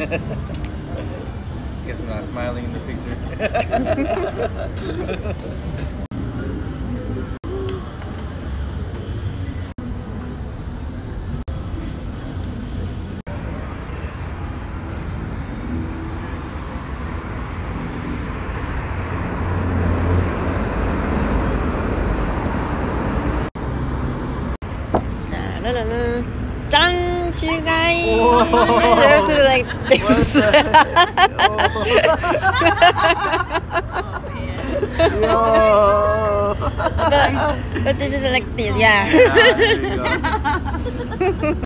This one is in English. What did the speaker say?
Guess we're not smiling in the picture. La, la, la, la. Don't you guys i have to like this? Yo! but, but this is like this, yeah. Ah, go.